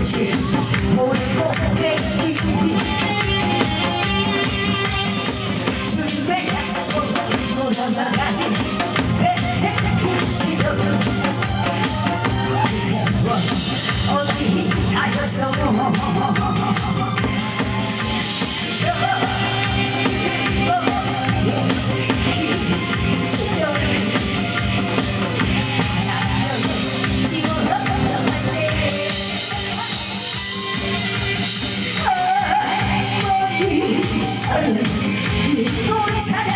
Motivo, 이 세상